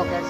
Nobody's